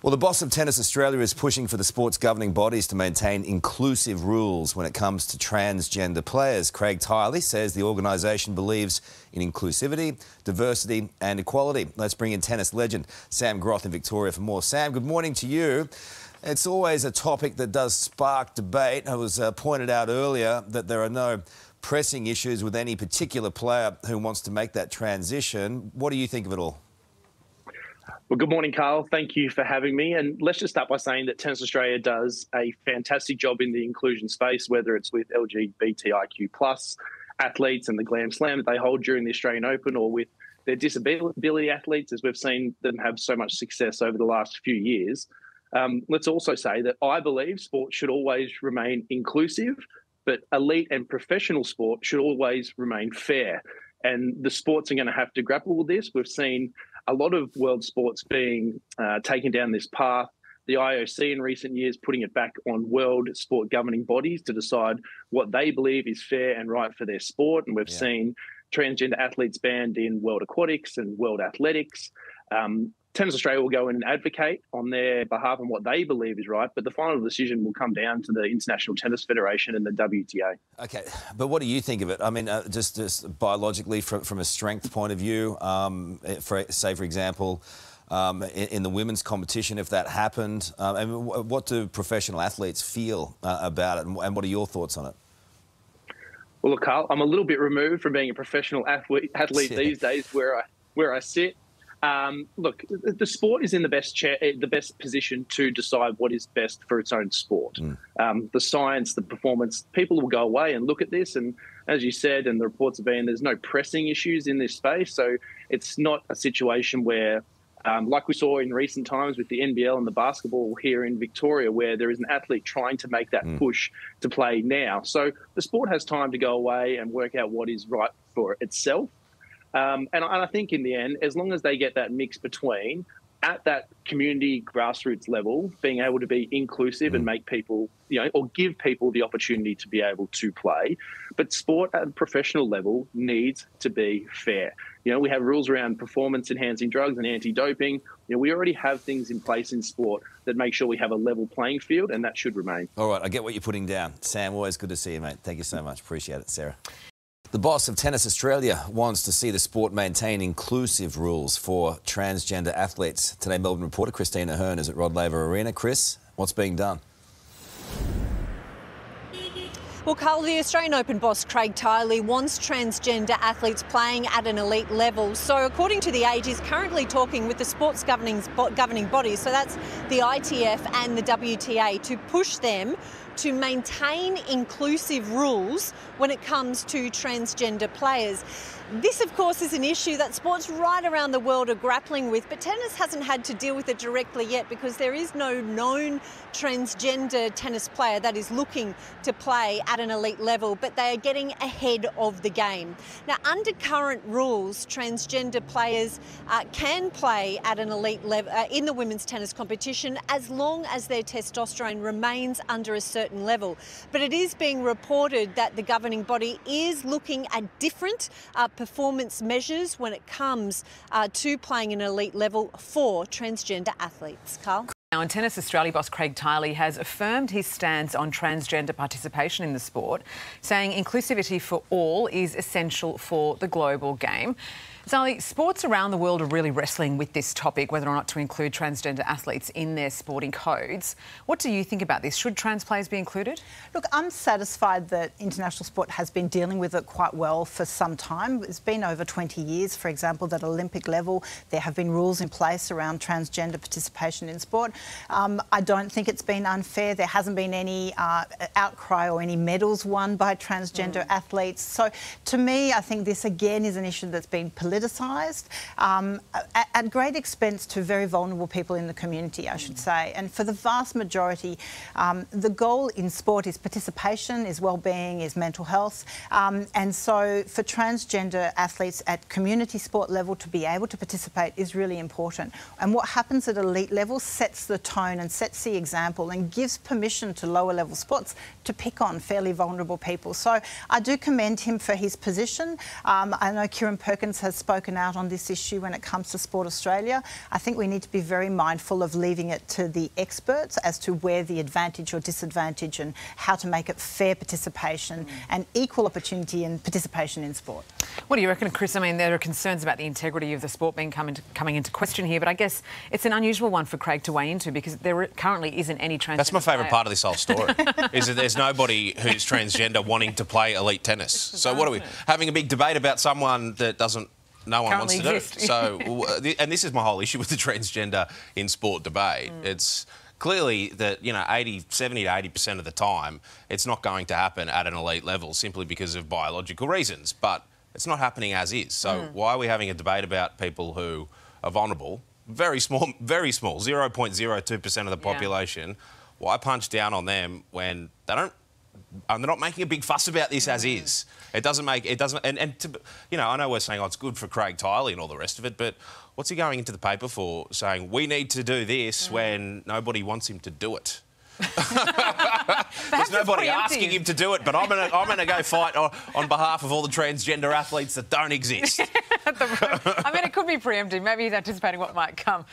Well, the boss of Tennis Australia is pushing for the sports governing bodies to maintain inclusive rules when it comes to transgender players. Craig Tiley says the organisation believes in inclusivity, diversity and equality. Let's bring in tennis legend Sam Groth in Victoria for more. Sam, good morning to you. It's always a topic that does spark debate. It was uh, pointed out earlier that there are no pressing issues with any particular player who wants to make that transition. What do you think of it all? Well, good morning, Karl. Thank you for having me. And let's just start by saying that Tennis Australia does a fantastic job in the inclusion space, whether it's with LGBTIQ plus athletes and the Glam Slam that they hold during the Australian Open, or with their disability athletes, as we've seen them have so much success over the last few years. Um, let's also say that I believe sport should always remain inclusive, but elite and professional sport should always remain fair. And the sports are going to have to grapple with this. We've seen a lot of world sports being uh, taken down this path. The IOC in recent years putting it back on world sport governing bodies to decide what they believe is fair and right for their sport. And we've yeah. seen transgender athletes banned in world aquatics and world athletics. Um, Tennis Australia will go in and advocate on their behalf and what they believe is right, but the final decision will come down to the International Tennis Federation and the WTA. Okay, but what do you think of it? I mean, uh, just, just biologically, from, from a strength point of view, um, for, say, for example, um, in, in, the women's competition, if that happened, um, and what do professional athletes feel uh, about it, and, and what are your thoughts on it? Well, look, Karl, I'm a little bit removed from being a professional athlete, athlete yeah. these days, where I where I sit. Um, look, the sport is in the best chair, eh, the best position to decide what is best for its own sport. Mm. Um, the science, the performance, people will go away and look at this. And as you said, and the reports have been, there's no pressing issues in this space. So it's not a situation where, um, like we saw in recent times with the NBL and the basketball here in Victoria, where there is an athlete trying to make that mm. push to play now. So the sport has time to go away and work out what is right for itself. Um, and, and I think in the end, as long as they get that mix between at that community grassroots level, being able to be inclusive mm. and make people, you know, or give people the opportunity to be able to play. But sport at a professional level needs to be fair. You know, we have rules around performance enhancing drugs and anti doping. You know, we already have things in place in sport that make sure we have a level playing field, and that should remain. All right, I get what you're putting down. Sam, always good to see you, mate. Thank you so much. Appreciate it, Sarah. The boss of Tennis Australia wants to see the sport maintain inclusive rules for transgender athletes. Today, Melbourne reporter Christina Hearn is at Rod Laver Arena. Chris, what's being done? Well, Karl, the Australian Open boss Craig Tiley wants transgender athletes playing at an elite level. So, according to the Age, he's currently talking with the sports governing, governing bodies, so that's the ITF and the WTA, to push them to maintain inclusive rules when it comes to transgender players. This, of course, is an issue that sports right around the world are grappling with, but tennis hasn't had to deal with it directly yet because there is no known transgender tennis player that is looking to play at an elite level, but they are getting ahead of the game. Now, under current rules, transgender players uh, can play at an elite level uh, in the women's tennis competition as long as their testosterone remains under a certain level. But it is being reported that the governing body is looking at different uh, performance measures when it comes uh, to playing an elite level for transgender athletes. Karl? Now, in Tennis Australia boss Craig Tiley has affirmed his stance on transgender participation in the sport, saying inclusivity for all is essential for the global game. Zali, sports around the world are really wrestling with this topic, whether or not to include transgender athletes in their sporting codes. What do you think about this? Should trans players be included? Look, I'm satisfied that international sport has been dealing with it quite well for some time. It's been over 20 years, for example, that Olympic level, there have been rules in place around transgender participation in sport. Um, I don't think it's been unfair. There hasn't been any uh, outcry or any medals won by transgender mm. athletes. So, to me, I think this again is an issue that's been politicized politicised um, at, at, great expense to very vulnerable people in the community, I should say. And for the vast majority, um, the goal in sport is participation, is well-being, is mental health. Um, and so for transgender athletes at community sport level to be able to participate is really important. And what happens at elite level sets the tone and sets the example and gives permission to lower level sports to pick on fairly vulnerable people. So I do commend him for his position. Um, I know Kieren Perkins has spoken out on this issue when it comes to Sport Australia. I think we need to be very mindful of leaving it to the experts as to where the advantage or disadvantage and how to make it fair participation mm. and equal opportunity and participation in sport. What do you reckon, Chris? I mean, there are concerns about the integrity of the sport being coming into, coming into question here, but I guess it's an unusual one for Craig to weigh into because there currently isn't any transgender. That's my favourite part of this whole story. is that there's nobody who's transgender wanting to play elite tennis. So what are we having a big debate about someone that doesn't no one wants to exist. do. So, and this is my whole issue with the transgender in sport debate. Mm. It's clearly that you know 80 70 to 80 percent of the time it's not going to happen at an elite level simply because of biological reasons but it's not happening as is so mm. why are we having a debate about people who are vulnerable very small very small 0.02 percent of the population yeah. why punch down on them when they don't and they're not making a big fuss about this as is. It doesn't make it doesn't and, and to, you know I know we're saying oh it's good for Craig Tiley and all the rest of it, but what's he going into the paper for saying we need to do this mm. when nobody wants him to do it? There's nobody asking him to do it, but I'm gonna I'm gonna go fight on, on behalf of all the transgender athletes that don't exist. I mean, it could be preempting. Maybe he's anticipating what might come.